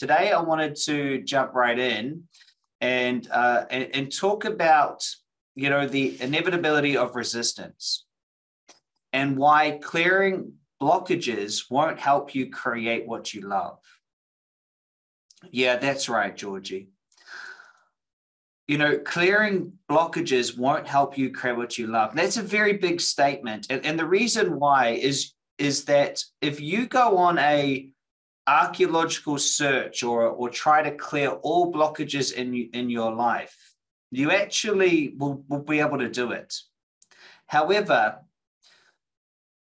Today, I wanted to jump right in and, uh, and, and talk about, you know, the inevitability of resistance and why clearing blockages won't help you create what you love. Yeah, that's right, Georgie. You know, clearing blockages won't help you create what you love. That's a very big statement. And, and the reason why is, is that if you go on a archaeological search or, or try to clear all blockages in, in your life, you actually will, will be able to do it. However,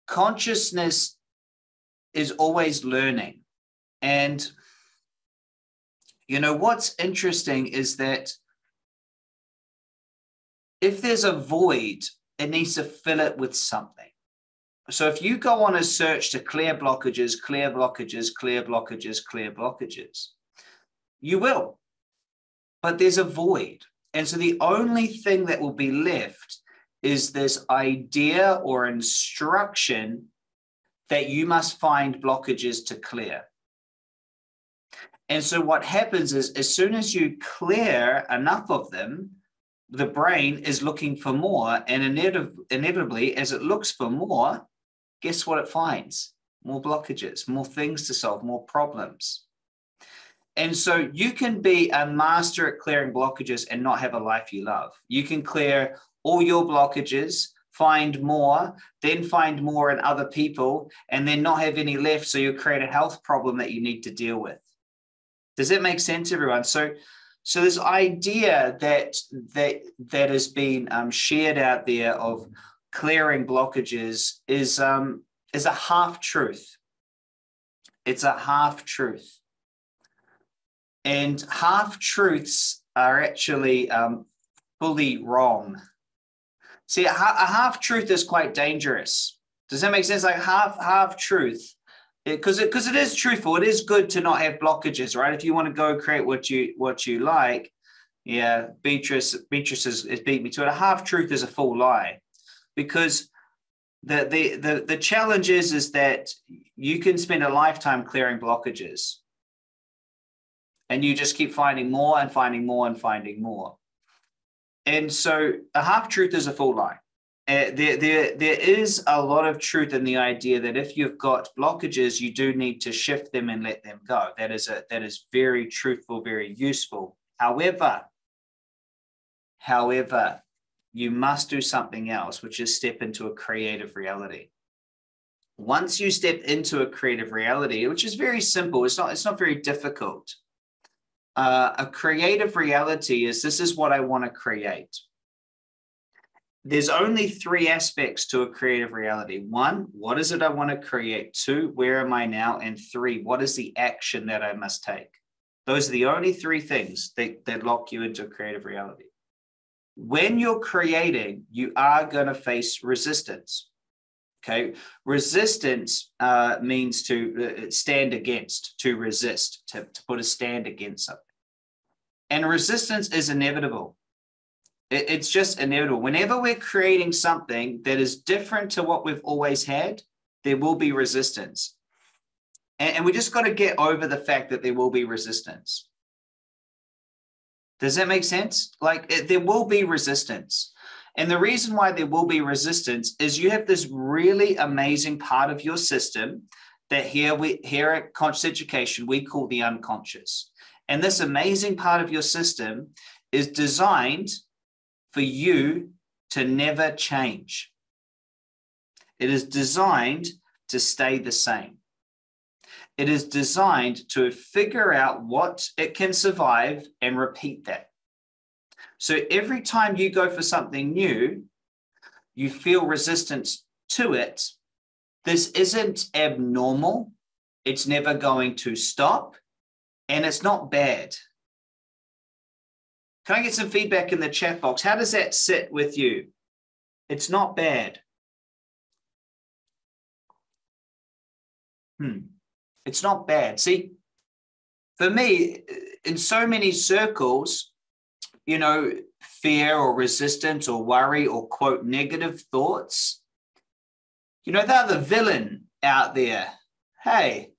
consciousness is always learning. And, you know, what's interesting is that if there's a void, it needs to fill it with something. So if you go on a search to clear blockages, clear blockages, clear blockages, clear blockages, you will. But there's a void. And so the only thing that will be left is this idea or instruction that you must find blockages to clear. And so what happens is as soon as you clear enough of them, the brain is looking for more. And inevitably, as it looks for more, guess what it finds? More blockages, more things to solve, more problems. And so you can be a master at clearing blockages and not have a life you love. You can clear all your blockages, find more, then find more in other people, and then not have any left. So you create a health problem that you need to deal with. Does that make sense, everyone? So, so this idea that that that has been um, shared out there of clearing blockages is um, is a half truth. It's a half truth, and half truths are actually um, fully wrong. See, a, a half truth is quite dangerous. Does that make sense? Like half half truth, because it because it, it is truthful. It is good to not have blockages, right? If you want to go create what you what you like, yeah. Beatrice Beatrice has, has beat me to it. A half truth is a full lie, because the the the the challenge is is that you can spend a lifetime clearing blockages, and you just keep finding more and finding more and finding more. And so a half truth is a full lie. Uh, there, there, there is a lot of truth in the idea that if you've got blockages, you do need to shift them and let them go. That is a that is very truthful, very useful. However, however, you must do something else, which is step into a creative reality. Once you step into a creative reality, which is very simple, it's not it's not very difficult uh, a creative reality is this is what I want to create. There's only three aspects to a creative reality. One, what is it I want to create? Two, where am I now? And three, what is the action that I must take? Those are the only three things that, that lock you into a creative reality. When you're creating, you are going to face resistance. Okay, resistance uh, means to uh, stand against, to resist, to, to put a stand against something. And resistance is inevitable. It, it's just inevitable. Whenever we're creating something that is different to what we've always had, there will be resistance. And, and we just got to get over the fact that there will be resistance. Does that make sense? Like it, there will be resistance. And the reason why there will be resistance is you have this really amazing part of your system that here we here at conscious education we call the unconscious. And this amazing part of your system is designed for you to never change. It is designed to stay the same. It is designed to figure out what it can survive and repeat that. So every time you go for something new, you feel resistance to it. This isn't abnormal. It's never going to stop and it's not bad. Can I get some feedback in the chat box? How does that sit with you? It's not bad. Hmm. It's not bad. See, for me, in so many circles, you know, fear or resistance or worry or quote negative thoughts, you know, they're the villain out there. Hey,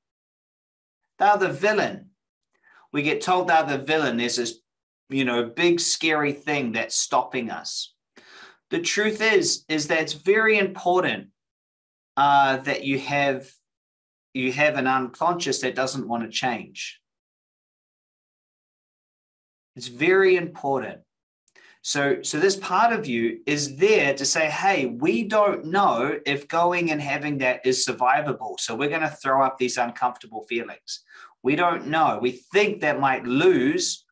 they're the villain. We get told they're the villain. There's this, you know, big scary thing that's stopping us. The truth is, is that it's very important uh, that you have you have an unconscious that doesn't want to change. It's very important. So, so this part of you is there to say, hey, we don't know if going and having that is survivable. So we're going to throw up these uncomfortable feelings. We don't know. We think that might lose,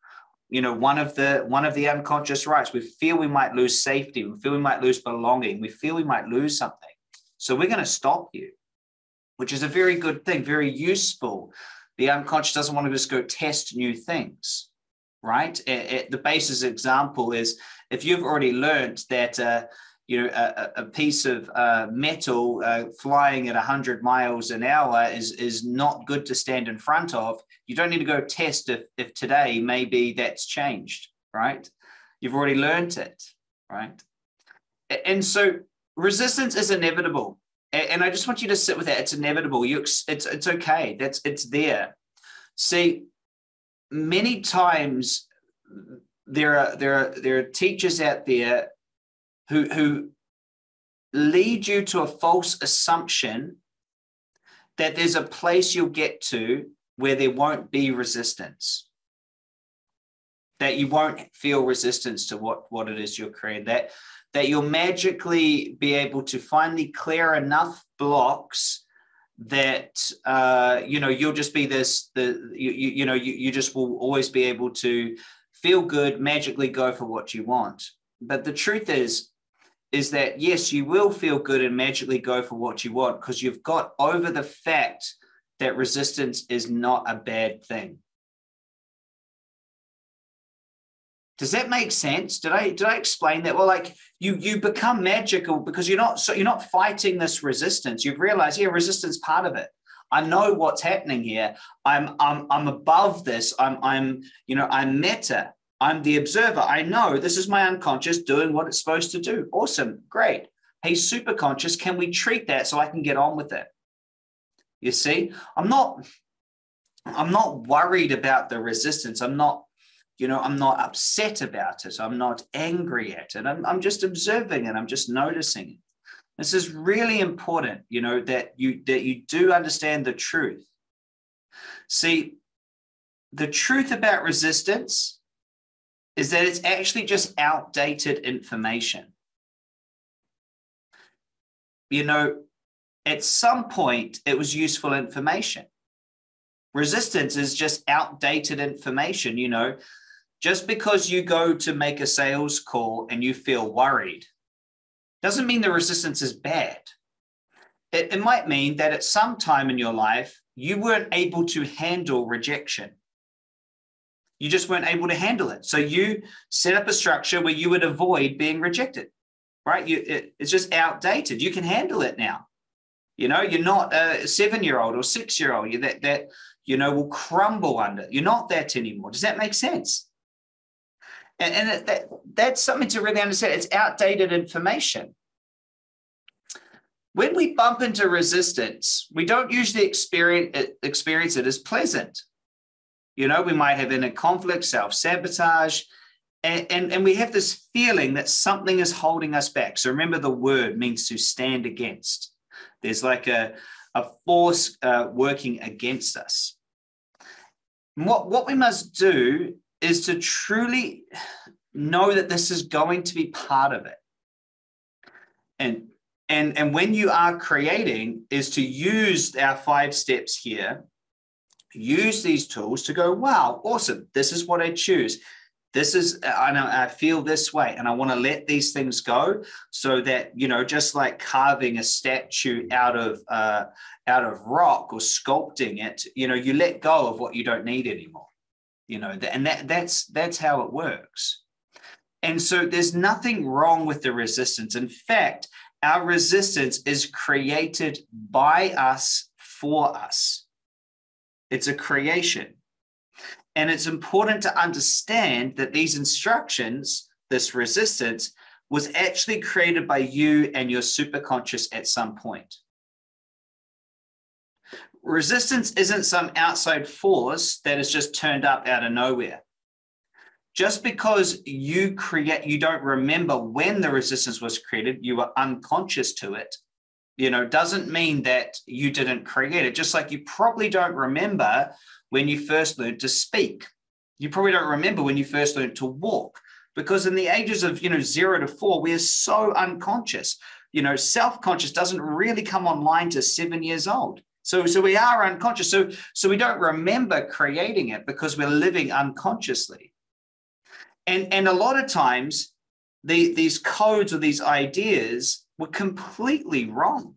you know, one of the one of the unconscious rights. We feel we might lose safety. We feel we might lose belonging. We feel we might lose something. So we're going to stop you, which is a very good thing, very useful. The unconscious doesn't want to just go test new things right? It, it, the basis example is if you've already learned that, uh, you know, a, a piece of uh, metal uh, flying at 100 miles an hour is, is not good to stand in front of, you don't need to go test if, if today maybe that's changed, right? You've already learned it, right? And so resistance is inevitable. And I just want you to sit with that. It's inevitable. You, it's, it's okay. That's it's there. See, many times there are there are there are teachers out there who who lead you to a false assumption that there's a place you'll get to where there won't be resistance that you won't feel resistance to what what it is you're creating that that you'll magically be able to finally clear enough blocks that uh, you know you'll just be this the you, you, you know you, you just will always be able to feel good magically go for what you want. But the truth is is that yes you will feel good and magically go for what you want because you've got over the fact that resistance is not a bad thing Does that make sense? Did I did I explain that? Well, like you you become magical because you're not so you're not fighting this resistance. You've realized, yeah, resistance part of it. I know what's happening here. I'm I'm I'm above this. I'm I'm you know I'm meta. I'm the observer. I know this is my unconscious doing what it's supposed to do. Awesome, great. Hey, super conscious, can we treat that so I can get on with it? You see, I'm not I'm not worried about the resistance. I'm not you know i'm not upset about it i'm not angry at it i'm, I'm just observing it i'm just noticing it. This is really important you know that you that you do understand the truth. See the truth about resistance is that it's actually just outdated information. You know at some point it was useful information. Resistance is just outdated information you know just because you go to make a sales call and you feel worried doesn't mean the resistance is bad. It, it might mean that at some time in your life, you weren't able to handle rejection. You just weren't able to handle it. So you set up a structure where you would avoid being rejected, right? You, it, it's just outdated. You can handle it now. You know, you're not a seven year old or six year old that, that, you know, will crumble under. You're not that anymore. Does that make sense? And, and that, that's something to really understand. It's outdated information. When we bump into resistance, we don't usually experience it, experience it as pleasant. You know, we might have inner conflict, self sabotage, and, and, and we have this feeling that something is holding us back. So remember, the word means to stand against. There's like a, a force uh, working against us. what, what we must do is to truly know that this is going to be part of it. And and and when you are creating is to use our five steps here use these tools to go wow awesome. This is what i choose. This is i know i feel this way and i want to let these things go so that you know just like carving a statue out of uh, out of rock or sculpting it you know you let go of what you don't need anymore you know and that that's that's how it works. And so there's nothing wrong with the resistance. In fact our resistance is created by us for us. It's a creation. And it's important to understand that these instructions this resistance was actually created by you and your superconscious at some point Resistance isn't some outside force that has just turned up out of nowhere. Just because you create, you don't remember when the resistance was created, you were unconscious to it, you know, doesn't mean that you didn't create it. Just like you probably don't remember when you first learned to speak. You probably don't remember when you first learned to walk because in the ages of, you know, zero to four, we're so unconscious. You know, self-conscious doesn't really come online to seven years old. So, so we are unconscious. So, so we don't remember creating it because we're living unconsciously. And, and a lot of times the, these codes or these ideas were completely wrong.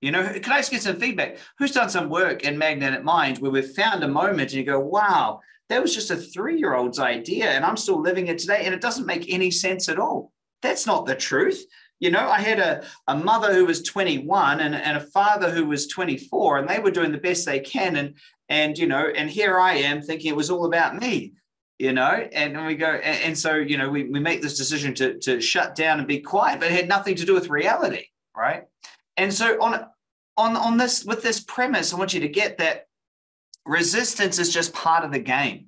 You know, can I just get some feedback? Who's done some work in Magnetic Mind where we've found a moment and you go, wow, that was just a three year old's idea and I'm still living it today and it doesn't make any sense at all. That's not the truth. You know, I had a, a mother who was 21 and, and a father who was 24, and they were doing the best they can. And, and, you know, and here I am thinking it was all about me you know and we go and, and, so you know we, we make this decision to to shut down and be quiet but it had nothing to do with reality right and so on on on this with this premise i want you to get that resistance is just part of the game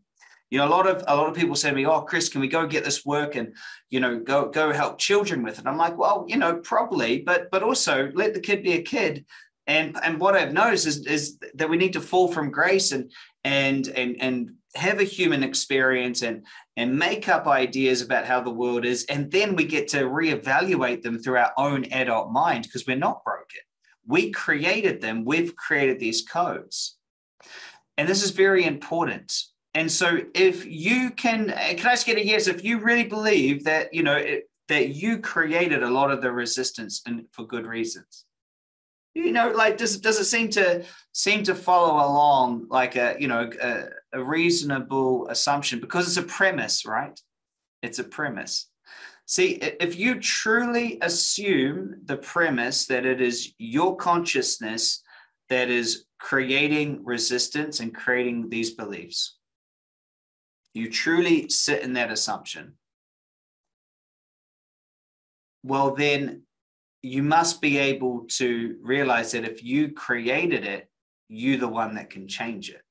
you know a lot of a lot of people say to me oh chris can we go get this work and you know go go help children with it? I'm like well you know probably but but also let the kid be a kid. And and what i've noticed is is that we need to fall from grace and and and and have a human experience and and make up ideas about how the world is. And then we get to reevaluate them through our own adult mind because we're not broken. We created them. We've created these codes. And this is very important and so if you can eh, can i just get a yes if you really believe that you know it, that you created a lot of the resistance and for good reasons? You know like does, does it seem to seem to follow along like a you know a, a reasonable assumption? Because it's a premise right? It's a premise. See if you truly assume the premise that it is your consciousness that is creating resistance and creating these beliefs you truly sit in that assumption well then you must be able to realize that if you created it, you're the one that can change it.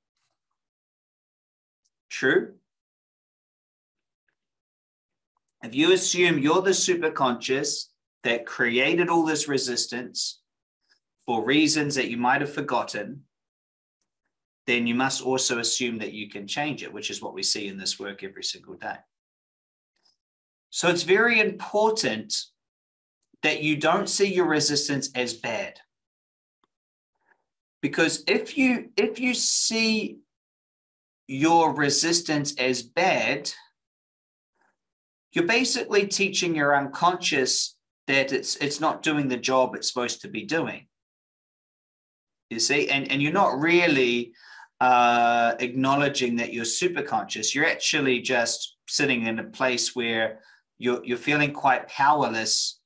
True? If you assume you're the superconscious that created all this resistance for reasons that you might have forgotten, then you must also assume that you can change it, which is what we see in this work every single day. So it's very important that you don't see your resistance as bad. Because if you if you see your resistance as bad, you're basically teaching your unconscious that it's it's not doing the job it's supposed to be doing. You see, and, and you're not really uh, acknowledging that you're super conscious. You're actually just sitting in a place where you're you're feeling quite powerless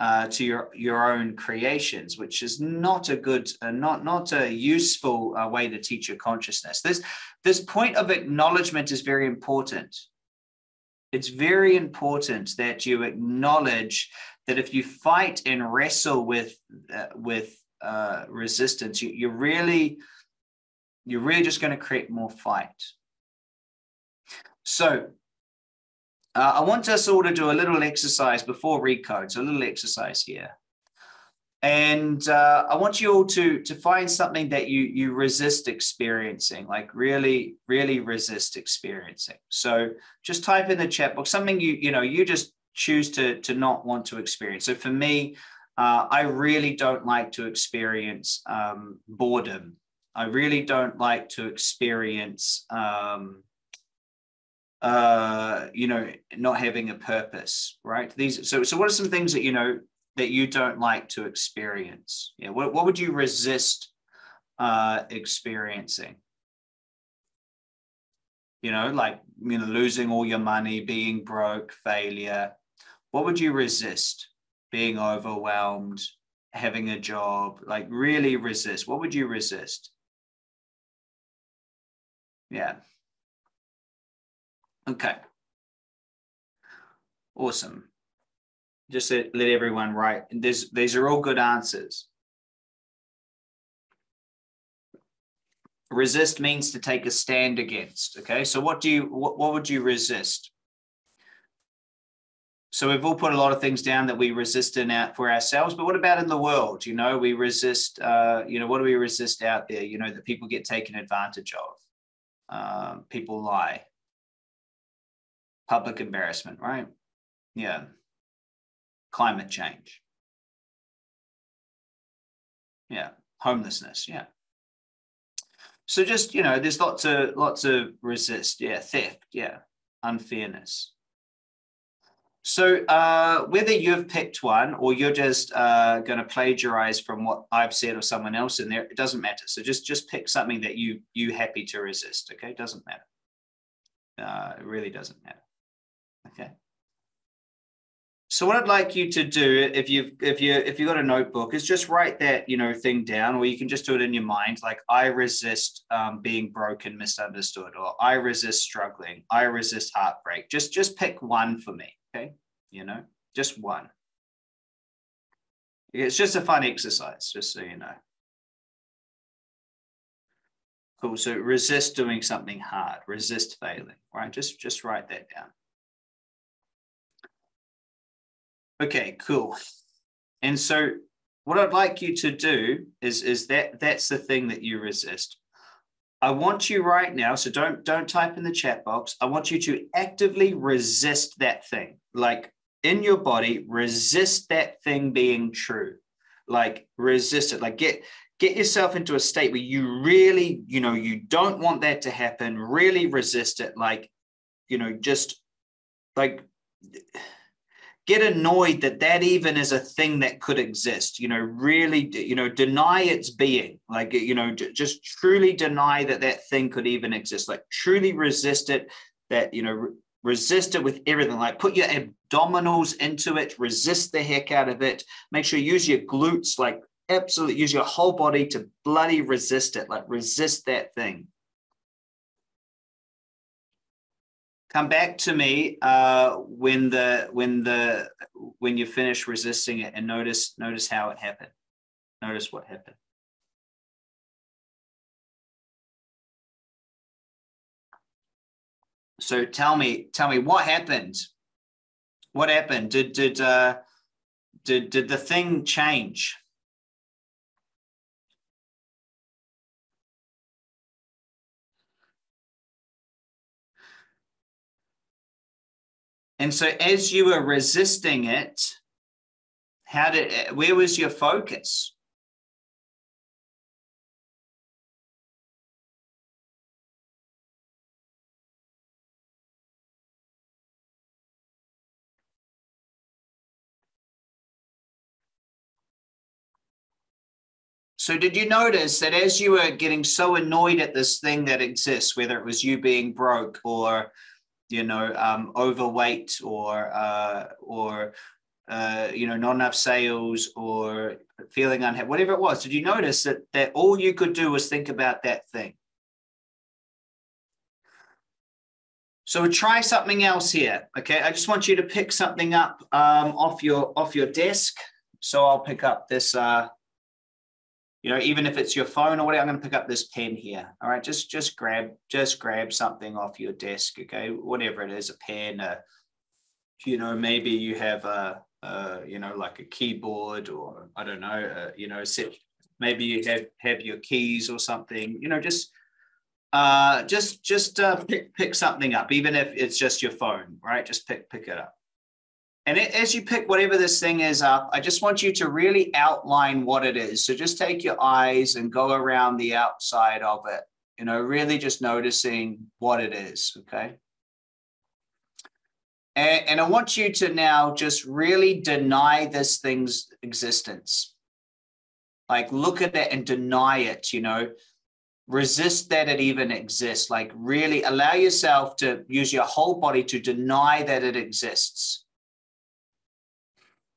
uh, to your your own creations, which is not a good, uh, not not a useful uh, way to teach your consciousness. This this point of acknowledgement is very important. It's very important that you acknowledge that if you fight and wrestle with uh, with uh, resistance, you, you're really you're really just going to create more fight. So uh, I want us all to do a little exercise before we recode, so a little exercise here. And uh, I want you all to, to find something that you, you resist experiencing, like really, really resist experiencing. So just type in the chat box something you, you know, you just choose to, to not want to experience. So for me, uh, I really don't like to experience um, boredom. I really don't like to experience um, uh, you know, not having a purpose, right? These so so what are some things that you know that you don't like to experience? Yeah, what, what would you resist uh experiencing? You know, like you know, losing all your money, being broke, failure. What would you resist? Being overwhelmed, having a job, like really resist. What would you resist? Yeah. Okay. Awesome. Just let, let everyone write. This, these are all good answers. resist means to take a stand against. Okay, so what do you what, what would you resist? So we've all put a lot of things down that we resist in out for ourselves, but what about in the world? You know, we resist. Uh, you know, what do we resist out there? You know, that people get taken advantage of. Um, people lie. Public embarrassment, right? Yeah. Climate change. Yeah. Homelessness. Yeah. So just you know, there's lots of lots of resist. Yeah. Theft. Yeah. Unfairness. So uh, whether you've picked one or you're just uh, going to plagiarize from what I've said or someone else in there, it doesn't matter. So just just pick something that you you happy to resist. Okay, it doesn't matter. Uh, it really doesn't matter. Okay. So what I'd like you to do, if you've if you if you've got a notebook, is just write that you know thing down, or you can just do it in your mind. Like I resist um, being broken, misunderstood, or I resist struggling, I resist heartbreak. Just just pick one for me. Okay, you know, just one. It's just a fun exercise, just so you know. Cool. So resist doing something hard, resist failing, right? Just, just write that down. Okay, cool. And so what I'd like you to do is, is that that's the thing that you resist. I want you right now, so don't don't type in the chat box. I want you to actively resist that thing. Like in your body, resist that thing being true. Like resist it. Like get get yourself into a state where you really, you know, you don't want that to happen. Really resist it. Like, you know, just like get annoyed that that even is a thing that could exist you know really you know deny its being like you know just truly deny that that thing could even exist like truly resist it that you know resist it with everything like put your abdominals into it resist the heck out of it make sure you use your glutes like absolutely use your whole body to bloody resist it like resist that thing come back to me uh, when the when the when you finish resisting it and notice notice how it happened. Notice what happened. So tell me tell me what happened. What happened? Did did uh did did the thing change And so as you were resisting it, how did where was your focus? So, did you notice that as you were getting so annoyed at this thing that exists, whether it was you being broke or you know, um, overweight or uh, or uh, you know, not enough sales or feeling unhappy, whatever it was. Did you notice that that all you could do was think about that thing? So try something else here. Okay, I just want you to pick something up um, off your off your desk. So I'll pick up this uh, you know, even if it's your phone or whatever, I'm going to pick up this pen here. All right, just just grab just grab something off your desk, okay? Whatever it is, a pen, a, you know, maybe you have a, a you know, like a keyboard or I don't know, uh, you know, set. Maybe you have have your keys or something. You know, just uh, just just uh, pick pick something up, even if it's just your phone, right? Just pick pick it up. And as you pick whatever this thing is up, I just want you to really outline what it is. So just take your eyes and go around the outside of it, you know, really just noticing what it is. Okay. And, and I want you to now just really deny this thing's existence. Like look at it and deny it, you know, resist that it even exists. Like really allow yourself to use your whole body to deny that it exists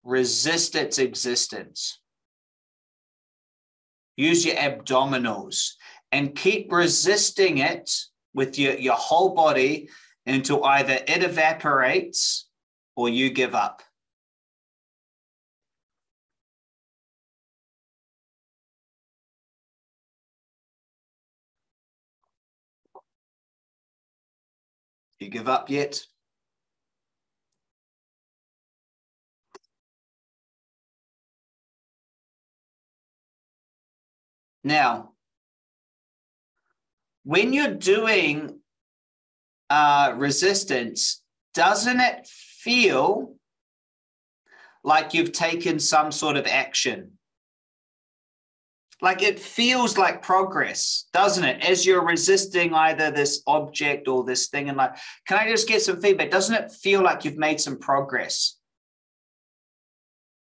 resist its existence. Use your abdominals and keep resisting it with your, your whole body until either it evaporates or you give up. You give up yet? Now, when you're doing uh, resistance, doesn't it feel like you've taken some sort of action? Like it feels like progress, doesn't it? As you're resisting either this object or this thing, and like, can I just get some feedback? Doesn't it feel like you've made some progress?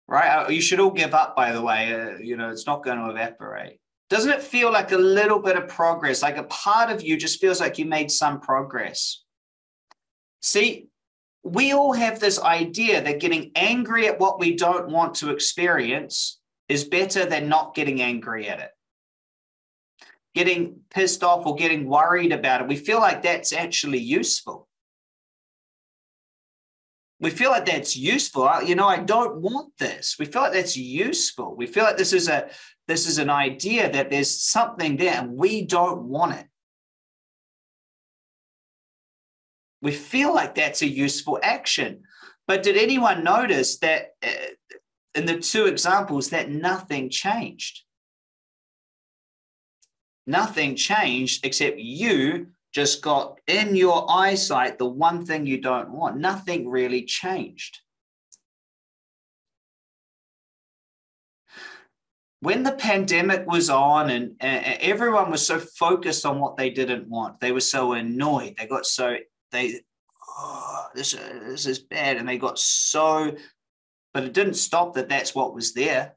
Right? Uh, you should all give up, by the way. Uh, you know, it's not going to evaporate. Doesn't it feel like a little bit of progress? Like a part of you just feels like you made some progress. See, we all have this idea that getting angry at what we don't want to experience is better than not getting angry at it. Getting pissed off or getting worried about it, we feel like that's actually useful. We feel like that's useful. You know, I don't want this. We feel like that's useful. We feel like this is a this is an idea that there's something there and we don't want it. We feel like that's a useful action. But did anyone notice that uh, in the two examples that nothing changed? Nothing changed except you just got in your eyesight the one thing you don't want. Nothing really changed. when the pandemic was on and, and, everyone was so focused on what they didn't want, they were so annoyed. They got so they, oh, this uh, this is bad, and they got so, but it didn't stop that. That's what was there.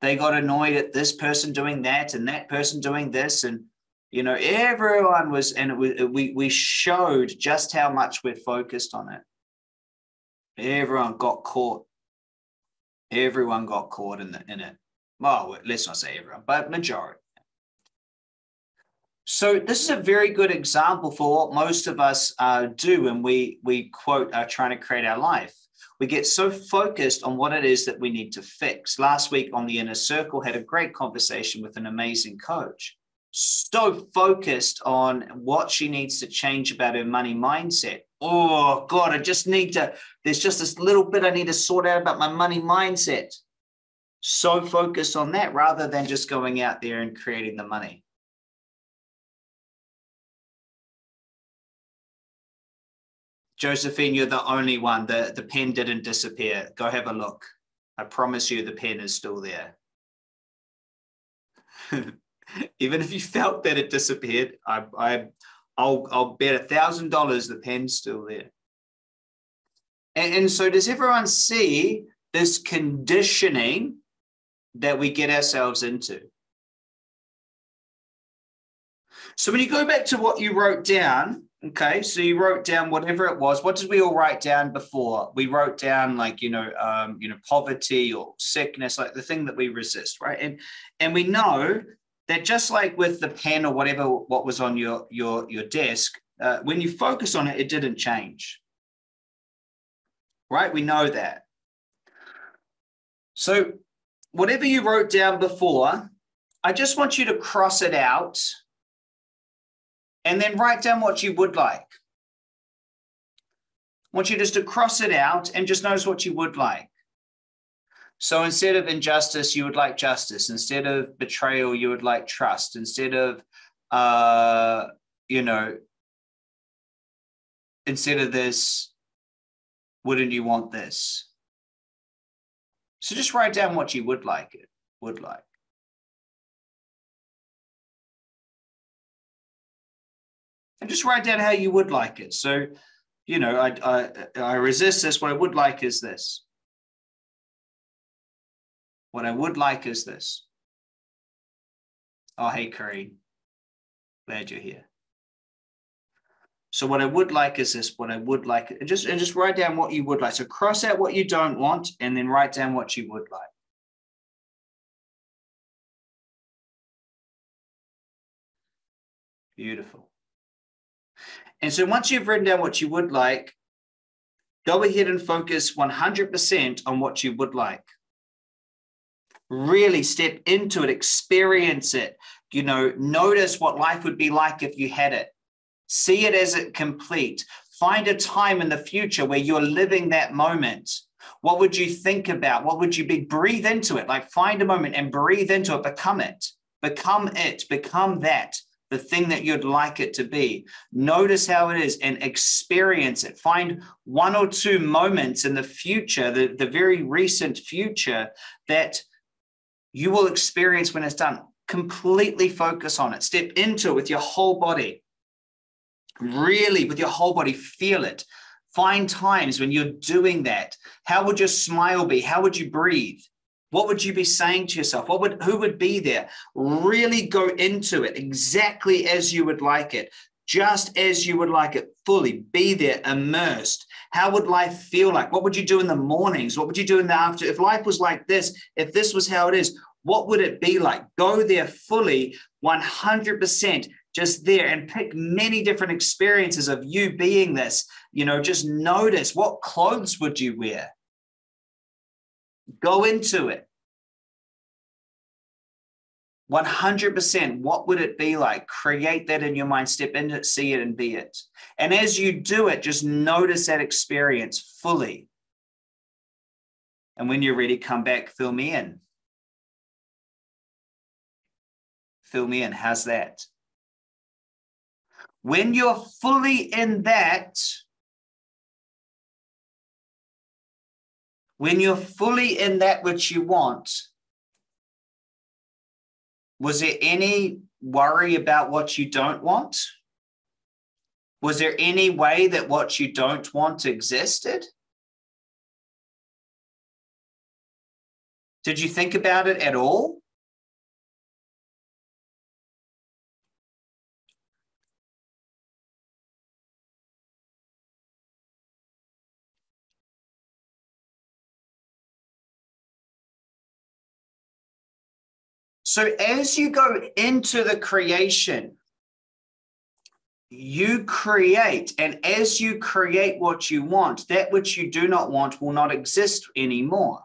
They got annoyed at this person doing that and that person doing this, and you know everyone was, and it was, we we showed just how much we're focused on it. Everyone got caught Everyone got caught in, the, in it. Well, let's not say everyone, but majority. So this is a very good example for what most of us uh, do when we we quote are trying to create our life. We get so focused on what it is that we need to fix. Last week on the inner circle, had a great conversation with an amazing coach. So focused on what she needs to change about her money mindset oh God, I just need to, there's just this little bit I need to sort out about my money mindset. So focused on that rather than just going out there and creating the money. Josephine, you're the only one. The, the pen didn't disappear. Go have a look. I promise you the pen is still there. Even if you felt that it disappeared, I, I I'll I'll bet a thousand dollars the pen's still there. And, and so does everyone see this conditioning that we get ourselves into? So when you go back to what you wrote down, okay, so you wrote down whatever it was. What did we all write down before? We wrote down like you know, um, you know, poverty or sickness, like the thing that we resist, right? And and we know just like with the pen or whatever what was on your your your desk uh, when you focus on it it didn't change. Right? We know that. So whatever you wrote down before i just want you to cross it out and then write down what you would like. I want you just to cross it out and just notice what you would like so instead of injustice, you would like justice. Instead of betrayal, you would like trust. Instead of, uh, you know, instead of this, wouldn't you want this? So just write down what you would like it, would like. And just write down how you would like it. So, you know, I, I, I resist this. What I would like is this. What I would like is this. Oh, hey, Curry. Glad you're here. So what I would like is this. What I would like, and just and just write down what you would like. So cross out what you don't want, and then write down what you would like. Beautiful. And so once you've written down what you would like, go ahead and focus 100% on what you would like really step into it, experience it, you know, notice what life would be like if you had it. See it as it complete. Find a time in the future where you're living that moment. What would you think about? What would you be? Breathe into it. Like find a moment and breathe into it. Become it. Become it. Become that the thing that you'd like it to be. Notice how it is and experience it. Find one or two moments in the future, the, the very recent future, that you will experience when it's done. Completely focus on it. Step into it with your whole body. Really, with your whole body, feel it. Find times when you're doing that. How would your smile be? How would you breathe? What would you be saying to yourself? What would who would be there? Really go into it exactly as you would like it, just as you would like it, fully be there, immersed. How would life feel like? What would you do in the mornings? What would you do in the after? If life was like this, if this was how it is, what would it be like? Go there fully, 100%, just there and pick many different experiences of you being this. You know, just notice what clothes would you wear? Go into it. 100%. What would it be like? Create that in your mind, step into it, see it, and be it. And as you do it, just notice that experience fully. And when you're ready, come back, fill me in. Fill me in. How's that? When you're fully in that, when you're fully in that which you want, was there any worry about what you don't want? Was there any way that what you don't want existed? Did you think about it at all? So as you go into the creation, you create, and as you create what you want, that which you do not want will not exist anymore.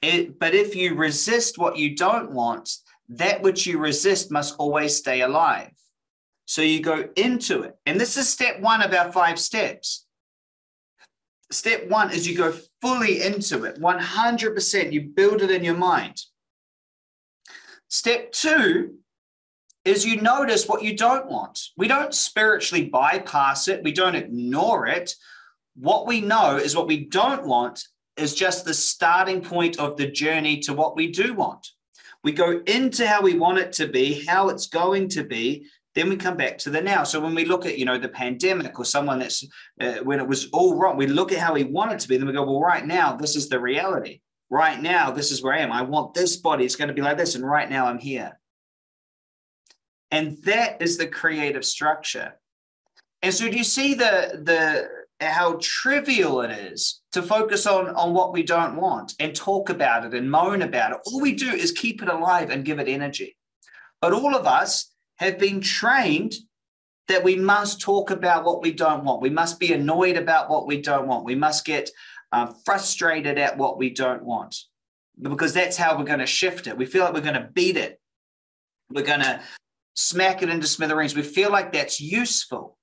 It, but if you resist what you don't want, that which you resist must always stay alive. So you go into it. And this is step one of our five steps step one is you go fully into it. 100% you build it in your mind. Step two is you notice what you don't want. We don't spiritually bypass it. We don't ignore it. What we know is what we don't want is just the starting point of the journey to what we do want. We go into how we want it to be how it's going to be then we come back to the now. So when we look at, you know, the pandemic or someone that's uh, when it was all wrong, we look at how we want it to be. Then we go, well, right now, this is the reality. Right now, this is where I am. I want this body. It's going to be like this. And right now, I'm here. And that is the creative structure. And so do you see the the how trivial it is to focus on on what we don't want and talk about it and moan about it. All we do is keep it alive and give it energy. But all of us have been trained that we must talk about what we don't want. We must be annoyed about what we don't want. We must get uh, frustrated at what we don't want because that's how we're going to shift it. We feel like we're going to beat it. We're going to smack it into smithereens. We feel like that's useful.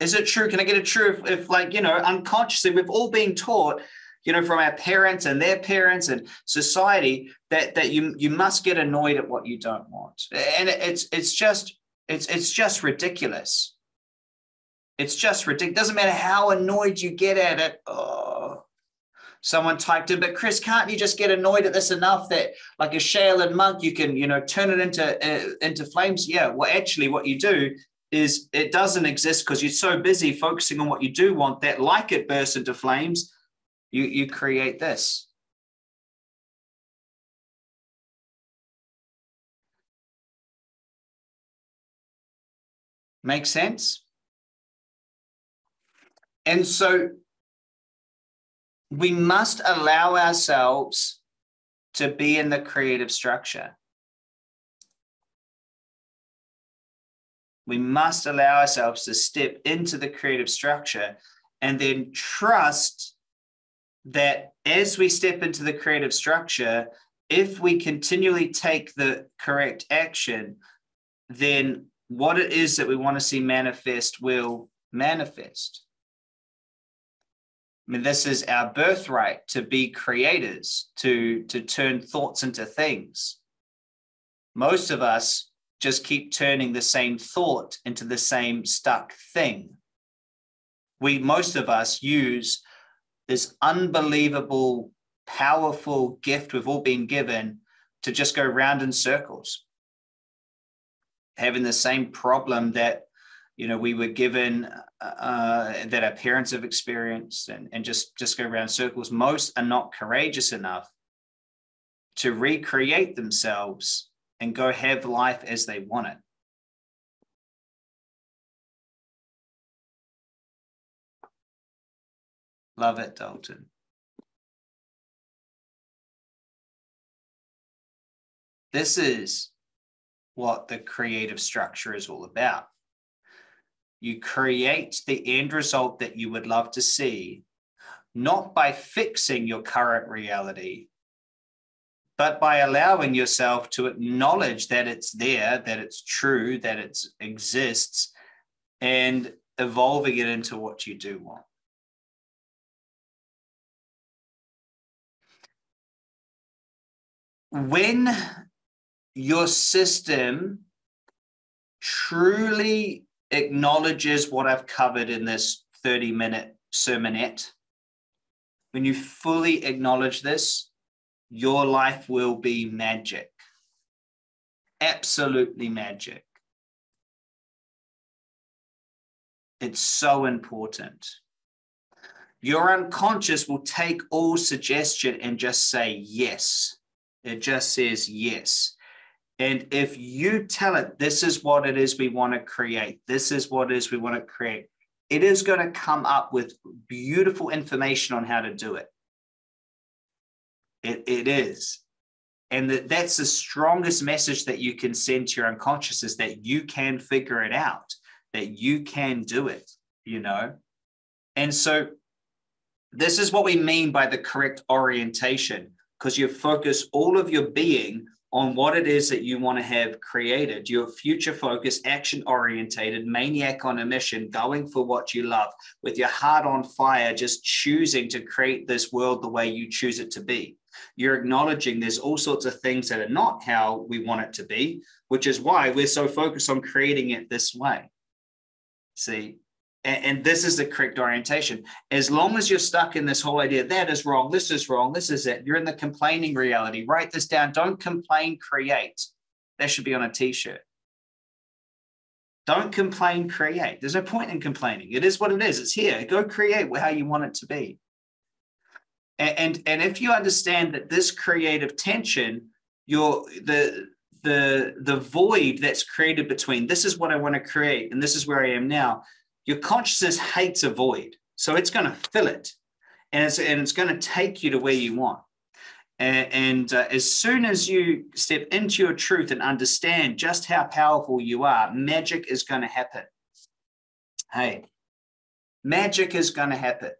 Is it true? Can I get it true if, if like, you know, unconsciously we've all been taught you know, from our parents and their parents and society that that you you must get annoyed at what you don't want. And it's it's just it's it's just ridiculous. It's just ridiculous. Doesn't matter how annoyed you get at it. Oh, someone typed in, but Chris, can't you just get annoyed at this enough that, like a Shaolin monk, you can, you know, turn it into uh, into flames? Yeah. Well, actually, what you do is it doesn't exist because you're so busy focusing on what you do want that, like it bursts into flames, you, you create this. Make sense? And so we must allow ourselves to be in the creative structure. We must allow ourselves to step into the creative structure and then trust that as we step into the creative structure, if we continually take the correct action, then what it is that we want to see manifest will manifest. I mean, this is our birthright to be creators, to, to turn thoughts into things. Most of us just keep turning the same thought into the same stuck thing. We, most of us, use this unbelievable, powerful gift we've all been given to just go round in circles, having the same problem that you know we were given uh, that our parents have experienced and, and just just go around circles. Most are not courageous enough to recreate themselves and go have life as they want it love it dalton this is what the creative structure is all about you create the end result that you would love to see, not by fixing your current reality, but by allowing yourself to acknowledge that it's there, that it's true, that it exists, and evolving it into what you do want. When your system truly acknowledges what I've covered in this 30 minute sermonette, when you fully acknowledge this, your life will be magic. Absolutely magic. It's so important. Your unconscious will take all suggestion and just say yes. It just says yes. And if you tell it, this is what it is we want to create, this is what it is we want to create, it is going to come up with beautiful information on how to do it. It, it is. And that, that's the strongest message that you can send to your unconscious is that you can figure it out, that you can do it, you know? And so this is what we mean by the correct orientation, because you focus all of your being on what it is that you want to have created. You're future focused, action orientated, maniac on a mission, going for what you love, with your heart on fire, just choosing to create this world the way you choose it to be. You're acknowledging there's all sorts of things that are not how we want it to be, which is why we're so focused on creating it this way. See, and, and this is the correct orientation. As long as you're stuck in this whole idea, that is wrong, this is wrong, this is it, you're in the complaining reality. Write this down. Don't complain, create. That should be on a t shirt. Don't complain, create. There's no point in complaining. It is what it is. It's here. Go create how you want it to be. And, and, and if you understand that this creative tension, your the the the void that's created between this is what I want to create and this is where I am now your consciousness hates a void. So it's going to fill it and it's, and it's going to take you to where you want. And, and uh, as soon as you step into your truth and understand just how powerful you are, magic is going to happen. Hey, magic is going to happen.